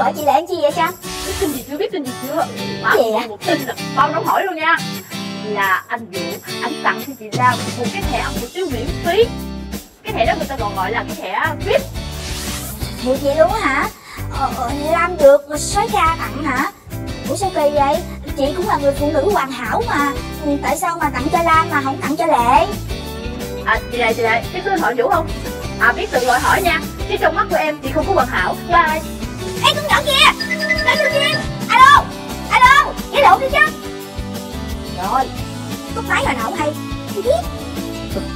gọi chị Lệ chi vậy cha biết tin gì chưa biết tin gì chưa? Gì Má, ạ? một tin là bao đóng hỏi luôn nha. Là anh Vũ anh tặng cho chị Lam một cái thẻ ăn hủ tiếu miễn phí. Cái thẻ đó người ta còn gọi là cái thẻ VIP. Thiệt vậy luôn hả? Ờ, ờ, Lam được soái ca tặng hả? Ủa sao kỳ vậy? Chị cũng là người phụ nữ hoàn hảo mà. Ừ, Tại sao mà tặng cho Lam mà không tặng cho Lệ? À chị Lệ chị Lệ biết số điện thoại Vũ không? À biết tự gọi hỏi nha. Chứ trong mắt của em chị không có hoàn hảo. Bye Ê con nhỏ kia. Nói tôi kia. Alo. Alo. Nghe lộn đi chứ. Rồi. Cúp máy hồi nào hay. Chị biết.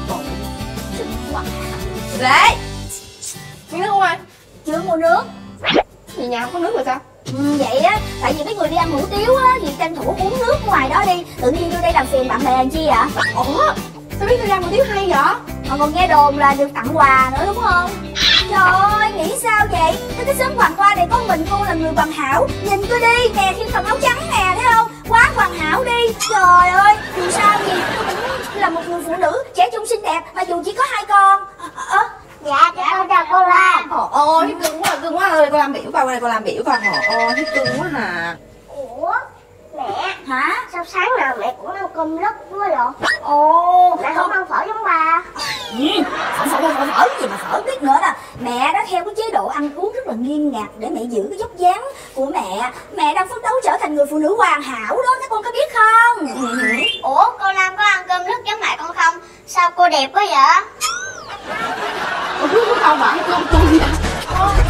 Tội Sự hoàn hảo Lệ Miếng nước không ai Chưa mua nước. Gì nhà không có nước rồi sao? Ừ, vậy á tại vì mấy người đi ăn hủ tiếu á thì tranh thủ uống nước ngoài đó đi. Tự nhiên vô đây làm phiền bạn bè làm chi ạ Ủa? Sao biết tôi ra một tiếng hay vậy? Mà còn nghe đồn là được tặng quà nữa đúng không trời ơi nghĩ sao vậy? Cái cái xóm hoàng hoa này có mình cô là người hoàn hảo. Nhìn tôi đi nè thiên thần áo trắng nè thấy không? Quá hoàn hảo đi. Trời ơi dù sao gì tôi cũng là một người phụ nữ trẻ trung xinh đẹp mà dù chỉ có hai con. Ờ ờ, dạ dạ con chào cô Lan. Ồ ôi cưng quá cưng quá ơi Con làm biểu con con làm biểu con Ồ ôi cưng quá hà. Ủa mẹ hả? sao sáng nào mẹ cũng ăn cơm lứt quá vậy? Ồ mẹ không ăn phở giống ba Ừ, phở phở phở phở gì mà phở biết nữa nè. Mẹ đã theo cái chế độ ăn uống rất là nghiêm ngặt để mẹ giữ cái dốc dáng của mẹ. Mẹ đang phấn đấu trở thành người phụ nữ hoàn hảo đó các con có biết không? Ủa cô Lam có ăn cơm lứt giống mẹ con không? Sao cô đẹp quá vậy? Con biết của con bạn con tôi vậy?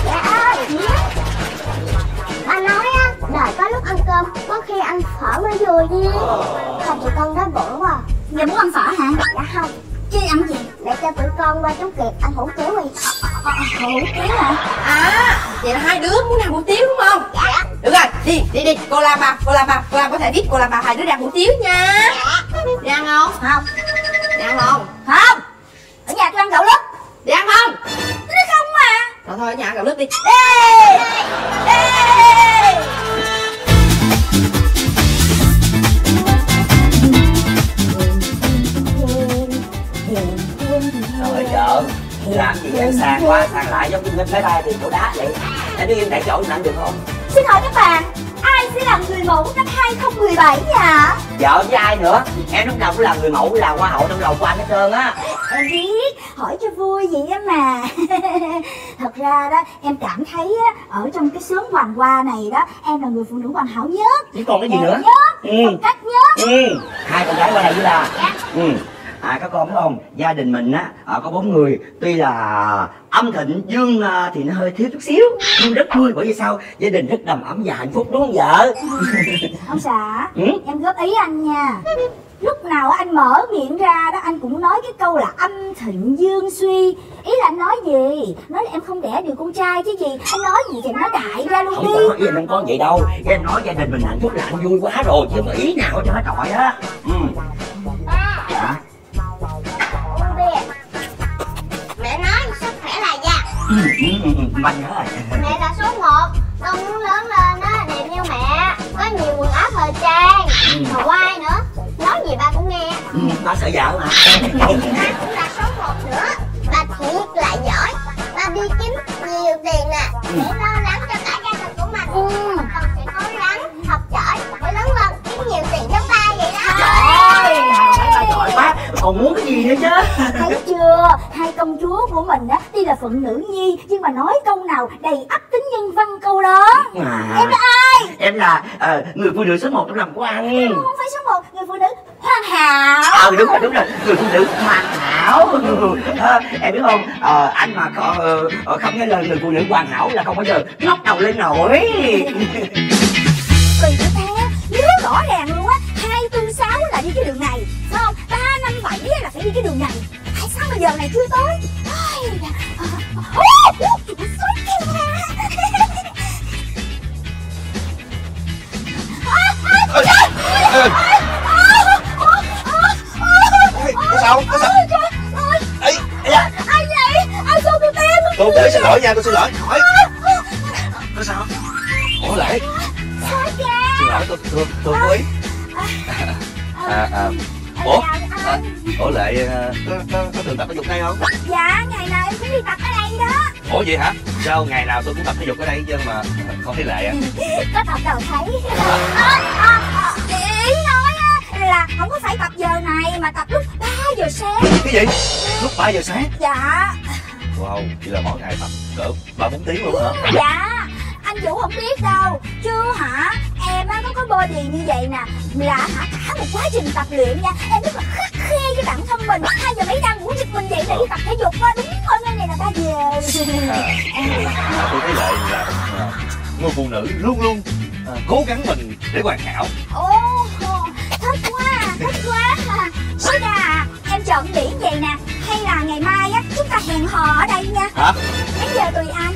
Dạ ba nói á đời có lúc ăn cơm có khi ăn phở mới vui chứ không tụi con đói bụng quá mẹ muốn ăn phở hả? Dạ không. Chứ ăn gì mẹ cho tụi con qua chú kiệt ăn hủ tiếu đi hủ tiếu hả? À Vậy là hai đứa muốn ăn hủ tiếu đúng không? Dạ. Được rồi đi đi đi. Cô làm bà cô làm bà cô làm có thể biết cô làm bà hai đứa đi ăn hủ tiếu nha. Đi ăn không? Không. Đi ăn không? Không. Ở nhà tôi ăn gạo lứt. Đi ăn không? Tôi nói không mà. Thôi thôi ở nhà ăn gạo lứt đi. Ê! Ê vợ Làm gì em sang quá sang lại giống như nghịch máy bay thì chỗ đá vậy. Em đứng yên tại chỗ nặng được không? Xin hỏi các bạn ai sẽ là người mẫu năm 2017 nhỉ Vợ với ai nữa? Em lúc nào cũng là người mẫu là hoa hậu trong lòng của anh hết trơn á. Em biết, hỏi cho vui vậy á mà. Thật ra đó, em cảm thấy á, ở trong cái xóm hoàng hoa này đó Em là người phụ nữ hoàn hảo nhất. Chứ còn cái gì nữa? nhất, Ừ. phong cách nhất. Ừ. Hai con gái qua đây với là Ừ À các con biết không, gia đình mình á à, có bốn người. Tuy là âm thịnh dương à, thì nó hơi thiếu chút xíu. Nhưng rất vui bởi vì sao? Gia đình rất đầm ấm và hạnh phúc đúng không vợ? Ông xã, Ừ? em góp ý anh nha. Lúc nào anh mở miệng ra đó anh cũng nói cái câu là âm thịnh dương suy. Ý là anh nói gì? Nói là em không đẻ được con trai chứ gì? Anh nói gì thì nói đại ra luôn Không đi. có ý anh không có vậy đâu. Em nói gia đình mình hạnh phúc là anh vui quá rồi. Chứ không có ý nào cho hết trọi á. Ừ ừ, ừ, Mạnh rồi mẹ là số 1 con muốn lớn lên á đẹp như mẹ có nhiều quần áo thời trang. Mà quay nữa nói gì ba cũng nghe. Ừ, Ba sợ vợ mà. Ba cũng là số 1 nữa. Ba thiệt là giỏi. Ba đi kiếm nhiều tiền nè. Để lo lắng cho cả gia đình của mình. Ừ. sẽ cố gắng học giỏi để lớn lên kiếm nhiều tiền giống ba vậy đó. Trời ơi, giỏi quá. Còn muốn cái gì nữa chứ? Thấy chưa, hai công chúa của mình á Tuy là phận nữ nhi Nhưng mà nói câu nào đầy ắp tính nhân văn câu đó. À, Em là ai? Em là ờ, người phụ nữ số 1 trong lòng của anh. Không phải số 1 Người phụ nữ hoàn hảo. Ờ đúng rồi đúng rồi. Người phụ nữ hoàn hảo. Ờ, Em biết không? Ờ, Anh mà có, ờ, không nghe lời người phụ nữ hoàn hảo Là không bao giờ ngóc đầu lên nổi. Kỳ nữa thế Nhớ rõ ràng luôn á hai tư sáu là đi cái đường này Phải không? ba năm bảy là phải đi cái đường này mà giờ này chưa tới. À, à, có sao có sao? Ấy ấy da. Ai vậy? Ai xô tôi tim? tôi để xin lỗi nha tôi xin lỗi. Hỏi. Có sao ủa lại xin lỗi tôi tôi tôi cố ý. À à ủa à, ủa lệ ờ, có, có, có thường tập thể dục đây không? Dạ ngày nào em cũng đi tập ở đây đó. Ủa vậy hả? Sao ngày nào tôi cũng tập thể dục ở đây chứ mà không thấy lệ á Có tập đầu thấy. À, à, à, Ý nói là không có phải tập giờ này Mà tập lúc 3 giờ sáng. Cái gì? Lúc 3 giờ sáng? Dạ. Wow vậy là mỗi ngày tập cỡ ba bốn tiếng luôn hả? Dạ anh Vũ không biết đâu. Chứ hả? Em á có cái body như vậy nè. Là hả? Cả một quá trình tập luyện nha. Em rất là khắc khe với bản thân mình. Hai giờ mấy đang ngủ giật mình dậy để đi tập thể dục á. Đúng hơn nơi này là 3 giờ. À, tôi thấy lệ là à, người phụ nữ luôn luôn à, cố gắng mình để hoàn hảo. Ồ thích quá thích quá. Số ra em chọn nghỉ vậy nè Hay là ngày mai á chúng ta hẹn hò ở đây nha. Hả? Mấy giờ tùy anh.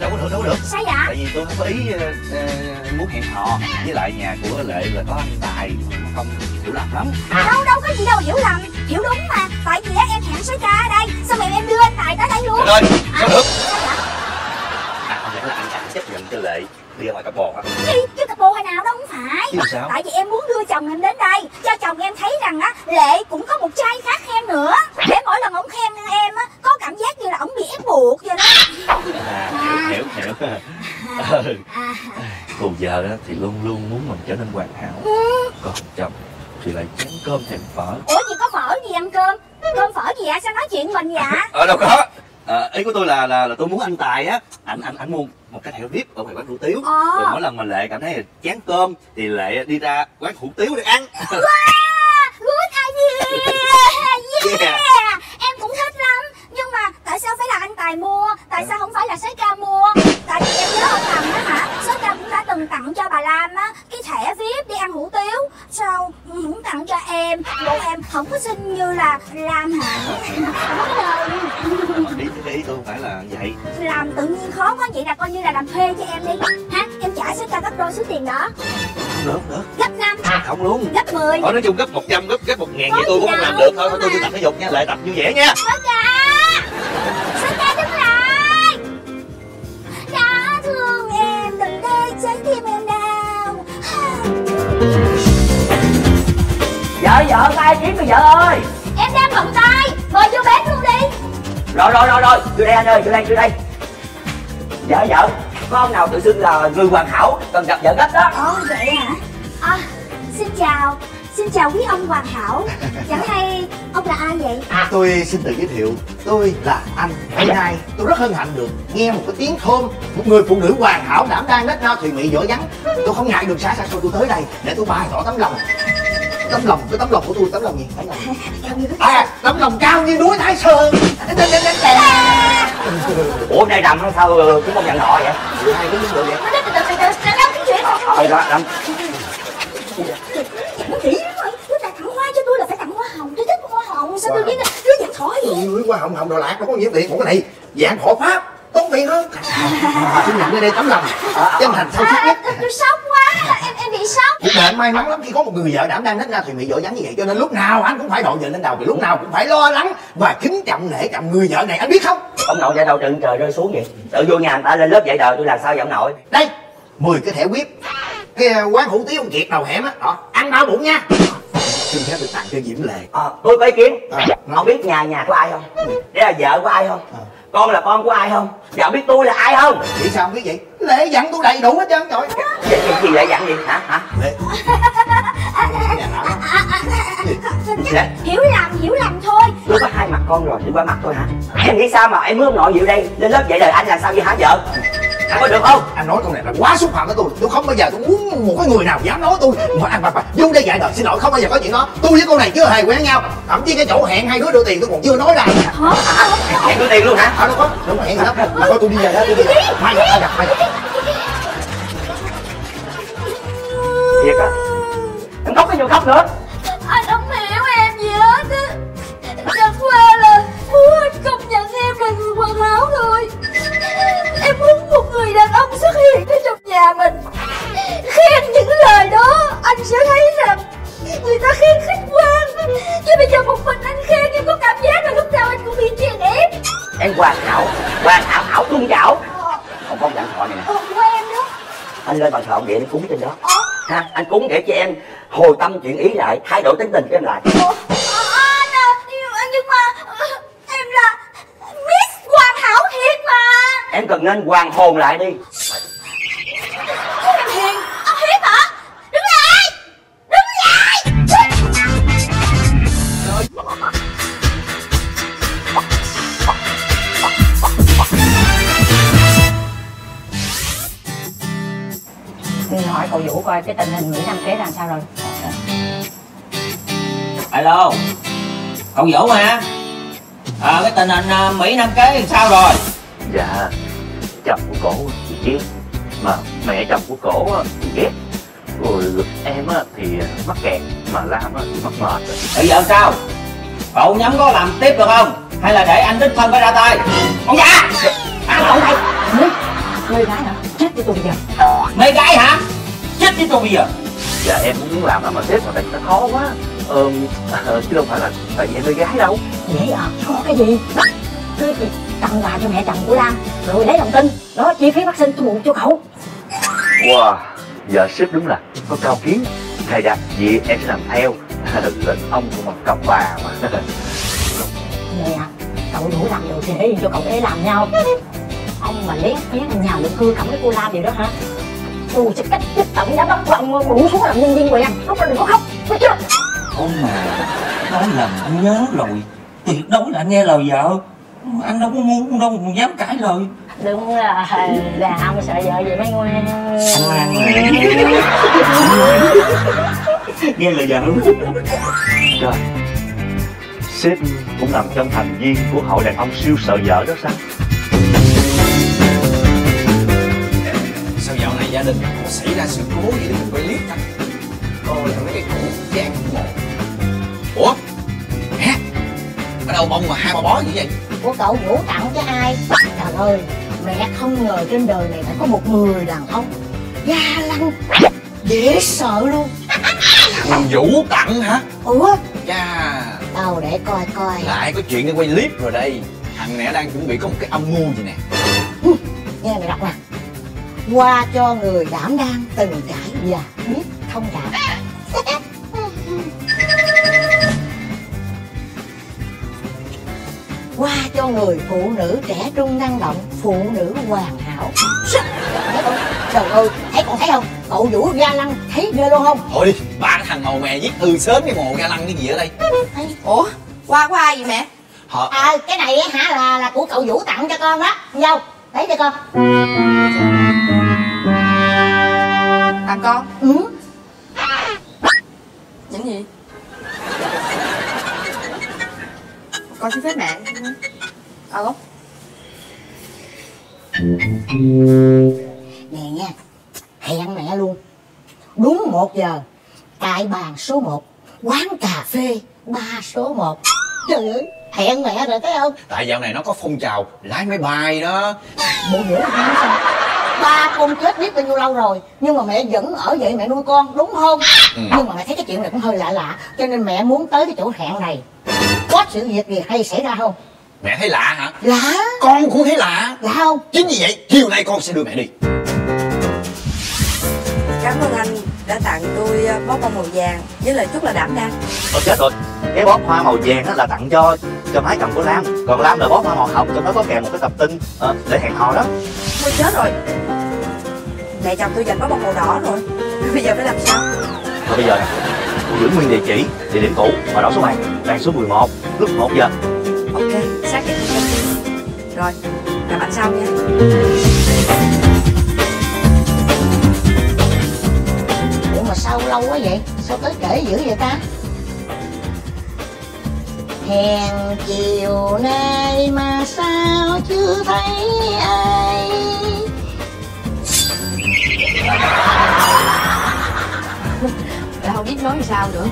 Đâu có được đâu có được. Sao vậy? Tại vì tôi không có ý ờ, ờ, muốn hẹn hò. Với lại nhà của lệ là có anh tài không hiểu lầm lắm. Đâu đâu có gì đâu hiểu lầm. Hiểu đúng mà. Tại vì á em hẹn số cha ở đây Xong rồi em đưa anh Tài tới đây luôn. Ơi sao được. Sao vậy? à không lẽ là anh chấp nhận cho lệ đi ra ngoài cặp bò hả? Chứ cặp bồ hồi nào đâu không phải. Chứ sao? Tại vì em muốn đưa chồng em đến đây. Cho chồng em thấy rằng á Lệ cũng có một trai khác khen nữa. Để mỗi lần ông khen em á Có cảm giác như là ông bị ép buộc vậy đó. À, hiểu hiểu hiểu. Ờ, à, cô vợ á thì luôn luôn muốn mình trở nên hoàn hảo. Còn chồng thì lại chán cơm thèm phở. Ủa chị có phở gì ăn cơm? Cơm phở gì ạ sao nói chuyện mình vậy? Ở đâu có. À, ý của tôi là, là là tôi muốn anh tài á. Anh anh anh mua một cái thẻ vip ở ngoài quán hủ tiếu. Ờ. rồi mỗi lần mà lệ cảm thấy chán cơm thì lệ đi ra quán hủ tiếu để ăn. Wow Good idea. Yeah. Em cũng thích lắm. Nhưng mà tại sao phải là anh Tài mua? Tại sao không phải là sếp ca mua Tại vì em nhớ không lầm á hả? Sếp ca cũng đã từng tặng cho bà Lam á. Cái thẻ VIP đi ăn hủ tiếu. Sao không tặng cho em. Bộ em không có xinh như là Lam hả? Không có đời ý, ý tôi không phải là vậy. Làm tự nhiên khó quá vậy là coi như là làm thuê cho em đi. Ha em trả sếp ca gấp đôi số tiền đó. Không được. Nữa Gấp 5 không luôn. Gấp 10 Thôi nói chung gấp 100 gấp gấp 1 ngàn vậy tôi cũng không làm được. Thôi tôi đi tập thể dục nha. Lệ tập vui vẻ nha vợ vợ ai kiếm rồi vợ ơi? Em đang bận tay Mời vô bếp luôn đi. Rồi rồi rồi rồi vô đây anh ơi vô đây vô đây. Vợ vợ có ông nào tự xưng là người hoàn hảo cần gặp vợ gấp đó. Ồ vậy hả? À, Xin chào Xin chào quý ông hoàn hảo. Chẳng hay ông là ai vậy? Tôi xin tự giới thiệu Tôi là anh. Hôm nay tôi rất hân hạnh được nghe một cái tiếng thơm Một người phụ nữ hoàn hảo đảm đang đất no thùy mị giỏi vắng Tôi không ngại đường xa xa xôi tôi tới đây Để tôi bày tỏ tấm lòng Tấm lòng, cái tấm lòng của tôi tấm lòng gì? Tấm lòng À, tấm lòng cao như núi Thái Sơn. Ủa hôm nay rằm hay sao ờ, cũng không nhận họ vậy? Hai cái được vậy. Ờ đó hồng Sao tôi biết là Cứ dạng thỏ qua hồng hồng đồ lạc nó có nhiều tiền Còn cái này. Dạng thọ pháp Tốn tiền hơn. Xin nhận đây đây tấm lòng. Chân thành sâu sắc nhất. Tôi, tôi sốc quá Em sốc Cuộc đời anh may mắn lắm khi có một người vợ đảm đang nết na thùy mị giỏi vắng như vậy Cho nên lúc nào anh cũng phải đội vợ lên đầu Vì lúc nào cũng phải lo lắng và kính trọng nể trọng người vợ này anh biết không? Ông nội dạy đầu trận trời rơi xuống vậy? Tự vô nhà người ta lên lớp dạy đời tôi làm sao vậy ông nội? Đây 10 cái thẻ whip Cái ờ, quán hủ tiếu ông Kiệt đầu hẻm á? Đó, Ăn bao bụng nha. Xin phép được tặng cho Diễm Lệ. Ờ tôi có ý kiến. À. ông biết nhà nhà của ai không? Để là vợ của ai không? À. con là con của ai không? Vợ biết tôi là ai không? Nghĩ sao không biết vậy? Lễ dặn tôi đầy đủ hết trơn trời. Gì, gì, gì lại dặn gì? Hả? Hả? Lễ. Dạ. Hiểu lầm hiểu lầm thôi. Tôi có hai mặt con rồi đi qua mặt tôi hả? Em nghĩ sao mà em mướn ông nội dự đây? Lên lớp dạy đời anh là sao vậy hả vợ anh có được không? Anh nói câu này là quá xúc phạm với tôi. Tôi không bao giờ tôi muốn một cái người nào dám nói tôi. Mà anh bà bà vô đây dạy đời xin lỗi không bao giờ có chuyện đó. Tôi với cô này chưa hề quen nhau. Thậm chí cái chỗ hẹn hai đứa đưa tiền tôi còn chưa nói ra. Hẹn tôi tiền luôn hả? À đâu có? Đâu có hẹn gì mà thôi tôi đi về đó tôi đi về. Mai gặp gặp mai gặp. Thiệt á. Em khóc cái vô khóc nữa nhà mình. Khen những lời đó anh sẽ thấy là người ta khen khách quan. Chứ bây giờ một mình anh khen nhưng có cảm giác là lúc nào anh cũng bị chèn ép. Em hoàn hảo hoàn hảo hảo luôn chảo ờ. không có dặn thọ này nè. Ừ, của em đó. Anh lên bàn thờ ông địa anh cúng trên đó. Ờ. Ha anh cúng để cho em hồi tâm chuyện ý lại thay đổi tính tình cho em lại. Ủa? em cần nên hoàn hồn lại đi. Hỏi cậu Vũ coi cái tình hình Mỹ Nam kế làm sao rồi. Alo cậu vũ hả? À, cái tình hình à, mỹ nam kế làm sao rồi? Dạ Chồng của cổ thì chết Mà mẹ chồng của cổ á, thì ghét Rồi em á, thì mắc kẹt Mà Lam á, thì mắc mệt rồi. Bây giờ sao? Cậu nhắm có làm tiếp được không? Hay là để anh đích thân phải ra tay? Con già à, cậu này Người gái hả Chết đi tôi bây giờ. Mê gái hả? Chết đi tôi bây giờ. Dạ em cũng muốn làm mà mà sếp mà tại nó khó quá. Ờ, chứ đâu phải là tại vì em nuôi gái đâu. Dễ à? Có cái gì? Cứ tặng quà cho mẹ chồng của Lam Rồi lấy lòng tin. Đó chi phí vaccine tôi bù cho cậu. Wow Giờ sếp đúng là có cao kiến. Hay dạ vì em sẽ làm theo. Lệnh ông của một cặp bà mà. Nè Cậu đủ làm được thì để cho cậu ấy làm nhau Ông mà lén phén nhà lượng cư cẩm với cô Lam điều đó hả? Tôi sẽ cách chức tổng giám đốc của ông đủ xuống làm nhân viên quyền Lúc đó đừng có khóc Biết chưa? Ông mà nói anh nhớ rồi tuyệt đối là nghe lời vợ. Anh đâu có ngu đâu mà dám cãi lời. Đúng là đàn ông sợ vợ vậy mấy ngoan. Ngoan nghe lời vợ. Trời Sếp cũng nằm trong thành viên của hội đàn ông siêu sợ vợ đó sao gia đình có xảy ra sự cố gì để mình quay clip ta coi là mấy cái củ gian một ủa? Hả? Ở đâu bông mà hai ba bó gì vậy? Của cậu Vũ tặng cho ai? Trời ơi Mẹ không ngờ trên đời này phải có một người đàn ông Ga lăng Dễ sợ luôn. Thằng vũ tặng hả? Ủa? Cha. Đâu để coi coi. Lại có chuyện để quay clip rồi đây. Thằng này đang chuẩn bị có một cái âm mưu gì nè Qua cho người đảm đang từng trải và biết thông cảm Qua cho người phụ nữ trẻ trung năng động Phụ nữ hoàn hảo. Trời ơi, thấy còn thấy không? Cậu Vũ ga lăng, thấy ghê luôn không? thôi đi ba cái thằng màu mè viết thư sớm cái mồ ga lăng cái gì ở đây? Ủa qua của ai vậy mẹ? Họ À, cái này á hả là là của cậu Vũ tặng cho con đó. Dâu, lấy cho con Tặng con. Ừ, Những gì? Con xin phép mẹ. Alo nè nha Hẹn mẹ luôn. Đúng một giờ Tại bàn số 1 Quán cà phê ba số 1 Trời ơi, hẹn mẹ rồi thấy không? tại dạo này nó có phong trào lái máy bay đó. Bộ sao sao? Ba con chết biết bao nhiêu lâu rồi Nhưng mà mẹ vẫn ở vậy mẹ nuôi con đúng không? Ừ. Nhưng mà mẹ thấy cái chuyện này cũng hơi lạ lạ Cho nên mẹ muốn tới cái chỗ hẹn này. Có sự việc gì hay xảy ra không? mẹ thấy lạ hả? Lạ, con cũng thấy lạ. Lạ không? chính vì vậy chiều nay con sẽ đưa mẹ đi. Cảm ơn anh đã tặng tôi ờ, bó bông màu vàng Với lời chúc là đảm đang. Ờ chết rồi. Cái bó hoa màu vàng đó là tặng cho cho má chồng của Lam. Còn Lam là bó hoa màu hồng Trong đó có kèm một cái tập tin ờ, để hẹn hò đó. Tôi chết rồi Mẹ chồng tôi dành bó bông màu đỏ rồi Bây giờ phải làm sao? Rồi bây giờ nè Cô giữ nguyên địa chỉ Địa điểm cũ Mà đỏ số bàn Bàn số 11 Lúc 1 giờ. Ok xác định thông tin Rồi gặp anh sau nha. Ủa mà sao lâu quá vậy? Sao tới trễ dữ vậy ta? Hèn chiều nay mà sao chưa thấy ai Đã không biết nói sao nữa.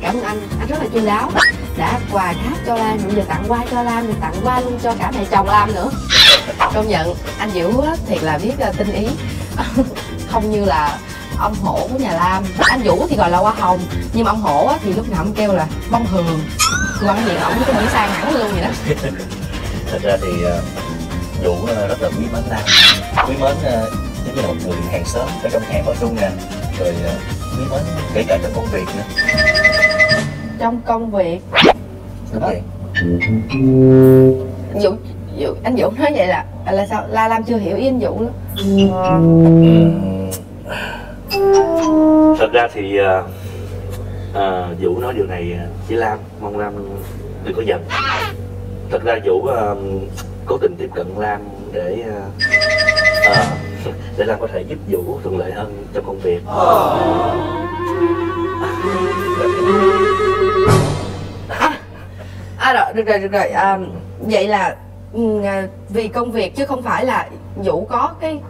Cảm ơn anh, anh rất là chu đáo. Đã quà khác cho Lan rồi giờ tặng qua cho Lan Rồi tặng qua luôn cho cả mẹ chồng Lam nữa. Công nhận, anh Diễu thiệt là biết à, tinh ý. Không như là ông hổ của nhà Lam. Anh Vũ thì gọi là hoa hồng Nhưng mà ông hổ á, thì lúc nào cũng kêu là bông hường. Còn cái gì ổng cũng không sang hẳn luôn vậy đó. Thật ra thì à, Vũ à, rất là quý mến Lam Quý mến giống như là một người hàng xóm ở trong hẻm ở chung nè. Rồi ờ, quý mến kể cả trong công việc nữa. Trong công việc. Đúng vậy Vũ, Vũ anh Vũ nói vậy là là sao? La Lam chưa hiểu ý anh Vũ lắm. Thật ra thì à, à, vũ nói điều này với lam. Mong lam đừng có giận. Thật ra vũ à, cố tình tiếp cận lam để à, à, để lam có thể giúp vũ thuận lợi hơn trong công việc. À rồi được rồi được rồi. À, vậy là ừ, à, vì công việc chứ không phải là Vũ có cái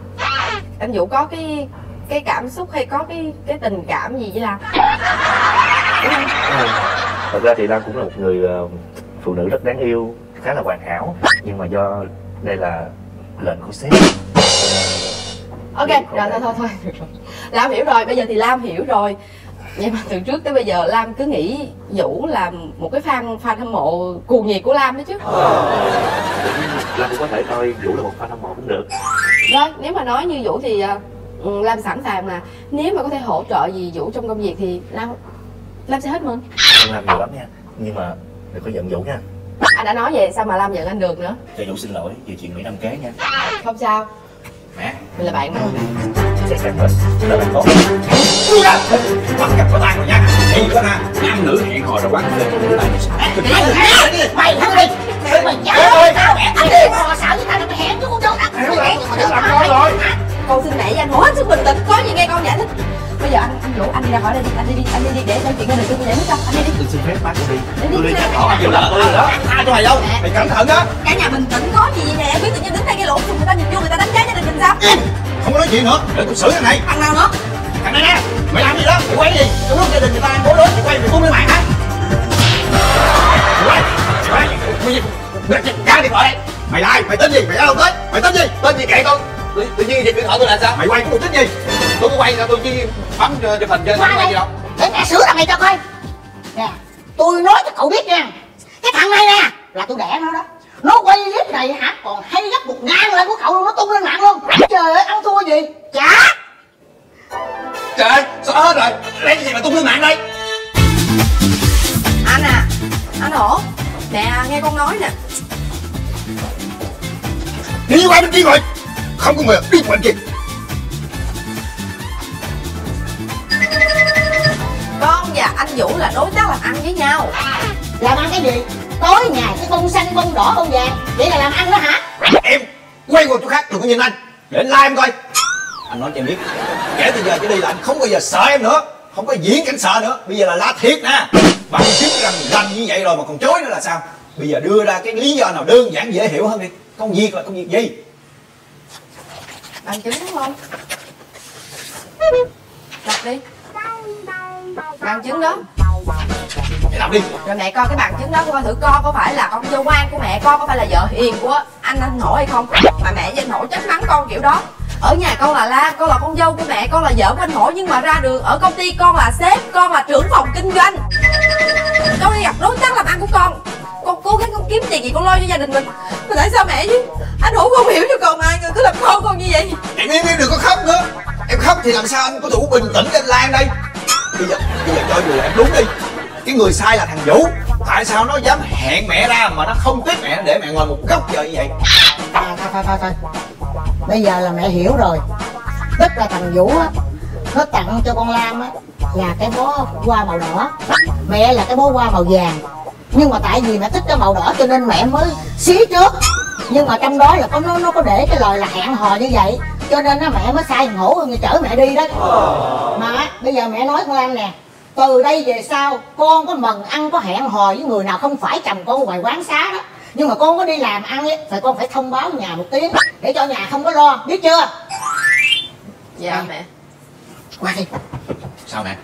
anh Vũ có cái cái cảm xúc hay có cái cái tình cảm gì với Lam Đúng không? thật ra thì lam cũng là một người à, phụ nữ rất đáng yêu khá là hoàn hảo. Nhưng mà do đây là lệnh của sếp ok rồi thôi thôi thôi. Được rồi. Lam hiểu rồi bây giờ thì Lam hiểu rồi. Vậy mà từ trước tới bây giờ Lam cứ nghĩ Vũ là một cái fan fan hâm mộ cuồng nhiệt của Lam đó chứ. Lam cũng có thể coi vũ là một fan hâm mộ cũng được. Rồi nếu mà nói như Vũ thì ờ, ừ, Lam sẵn sàng là nếu mà có thể hỗ trợ gì Vũ trong công việc thì Lam Lam sẽ hết mình Lam làm nhiều lắm nha nhưng mà đừng có giận vũ nha. Anh đã nói vậy sao mà Lam giận anh được nữa? Cho vũ xin lỗi vì chuyện mỹ nam kế nha. Không sao mẹ mình là bạn mà rồi đó bắt gặp có tay rồi nha hay quá ha nam nữ hẹn hò ra quán cà phê mày thắng đi mày tao anh đi mà sợ với tao là mày hẹn chứ con đâu rồi con xin mẹ cho anh hết sức bình tĩnh có gì nghe con giải thích bây giờ anh anh Vũ anh đi ra khỏi đây đi anh đi đi anh đi đi để nói chuyện gia đình tôi giải thích cho anh đi đi tôi xin phép bác đi đi tôi đi đi chắc bỏ nhiều lần tôi rồi đó tha cho mày đâu mày cẩn thận á cả nhà bình tĩnh có gì vậy nè biết tự nhiên đứng đây cái lỗ người ta nhìn vô người ta đánh im không có nói chuyện nữa. Để tôi xử thằng này. Thằng nào nữa thằng này nè mày làm gì đó? Mày quay gì trong lúc gia đình người ta đang bối rối mày quay mày tung lên mạng hả? Mày quay mày quay mày điện thoại. Đây mày lai mày tên gì? Mày ở đâu tới mày tên gì? Tên gì kệ con? Tự, nhiên thì điện thoại tôi là sao? Mày quay có mục đích gì? Tôi có quay ra tôi chỉ bấm chụp hình trên Qua quay gì đâu. Để mẹ sửa thằng này cho coi. Nè tôi nói cho cậu biết nha. Cái thằng này nè là tôi đẻ nó đó nó quay clip này hả? Còn hay gấp một ngàn lần của cậu luôn nó tung lên mạng luôn. Trời ơi ăn thua gì? Chả. Trời ơi sao hết rồi. Lấy cái gì mà tung lên mạng đây? Anh à anh hổ. Nè nghe con nói nè. Đi qua bên kia rồi. Không có người đi qua bên kia. Con và anh Vũ là đối tác làm ăn với nhau. Làm ăn cái gì tối ngày cái bông xanh bông đỏ bông vàng vậy là làm ăn đó hả? Em quay qua chỗ khác đừng có nhìn anh. Để anh like em coi. Anh nói cho em biết kể từ giờ trở đi là anh không bao giờ sợ em nữa không có diễn cảnh sợ nữa. Bây giờ là la thiệt nè. Bằng chứng rằng rành như vậy rồi mà còn chối nữa là sao? Bây giờ đưa ra cái lý do nào đơn giản dễ hiểu hơn đi. Công việc là công việc gì? Bằng chứng đúng không? Đọc đi. Bằng chứng đó làm đi. Rồi mẹ coi cái bằng chứng đó coi thử con có phải là con dâu ngoan của mẹ con có phải là vợ hiền của anh anh hổ hay không? Mà mẹ với anh hổ trách mắng con kiểu đó. Ở nhà con là Lam, con là con dâu của mẹ, con là vợ của anh Hổ Nhưng mà ra đường, ở công ty con là sếp, con là trưởng phòng kinh doanh. Con đi gặp đối tác làm ăn của con. Con cố gắng con kiếm tiền gì con lo cho gia đình mình. Mà tại sao mẹ chứ? Anh Hổ không hiểu cho con ai, cứ làm con con như vậy. Em im im đừng có khóc nữa. Em khóc thì làm sao anh có đủ bình tĩnh anh like em đây? Bây giờ bây giờ cho dù là em đúng đi. Cái người sai là thằng vũ. Tại sao nó dám hẹn mẹ ra mà nó không tiếp mẹ để mẹ ngồi một góc giờ như vậy? À, thôi thôi thôi thôi. Bây giờ là mẹ hiểu rồi. Tức là thằng vũ á nó tặng cho con lam á là cái bó hoa màu đỏ. Mẹ là cái bó hoa màu vàng. Nhưng mà tại vì mẹ thích cái màu đỏ cho nên mẹ mới xí trước. Nhưng mà trong đó là có nó nó có để cái lời là hẹn hò như vậy. Cho nên á mẹ mới sai thằng hổ người chở mẹ đi đó. Mà bây giờ mẹ nói con lam nè từ đây về sau con có mần ăn có hẹn hò với người nào không phải chồng con ngoài quán xá đó. Nhưng mà con có đi làm ăn ấy phải con phải thông báo nhà một tiếng để cho nhà không có lo. Biết chưa? Dạ mẹ. Qua đi. Sao mẹ?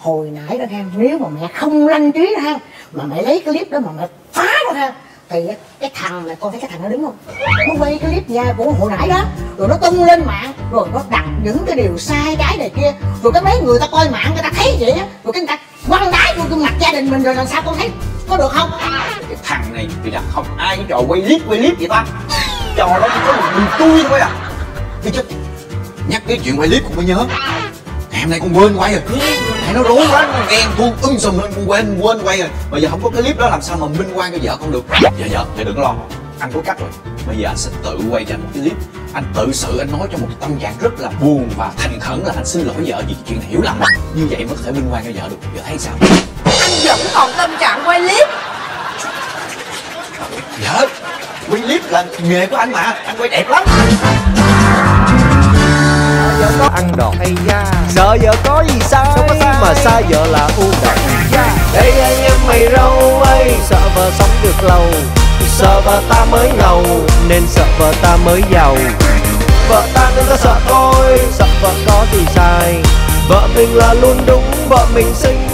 Hồi nãy đó ha nếu mà mẹ không lanh trí ha mà mẹ lấy cái clip đó mà mẹ phá nó ha thì cái thằng này con thấy cái thằng nó đứng không? Nó quay cái clip nha, của hồi nãy đó. Rồi nó tung lên mạng, rồi nó đặt những cái điều sai trái này kia. Rồi cái mấy người ta coi mạng, người ta thấy vậy á. Rồi cái người ta quăng đá vô cái mặt gia đình mình rồi làm sao con thấy? Có được không? À, cái thằng này thì là không ai cái trò quay clip quay clip vậy ta? Trò đó chỉ có một mình tôi thôi à. Đi chứ nhắc cái chuyện quay clip cũng mới nhớ hôm nay con quên quay rồi. Mẹ nó rối quá nó ghen tuông ưng sùm lên con quên quên quay rồi. Bây giờ không có cái clip đó làm sao mà minh quan cho vợ con được? Dạ dạ dạ đừng lo. Anh có cách rồi. Bây giờ anh sẽ tự quay cho anh một cái clip. Anh tự sự anh nói cho một tâm trạng rất là buồn và thành khẩn là anh xin lỗi vợ vì chuyện hiểu lầm. Như vậy mới có thể minh oan cho vợ được. Vợ thấy sao? Anh vẫn còn tâm trạng quay clip. Vợ quay clip là nghề của anh mà. Anh quay đẹp lắm vợ có ăn đòn. hay da. Sợ vợ có gì sai mà sai vợ là u đòn đây anh em mày râu ơi. Sợ vợ sống được lâu. Sợ vợ ta mới ngầu nên sợ vợ ta mới giàu. Vợ ta đừng có sợ tôi. Sợ vợ có gì sai. Vợ mình là luôn đúng vợ mình xinh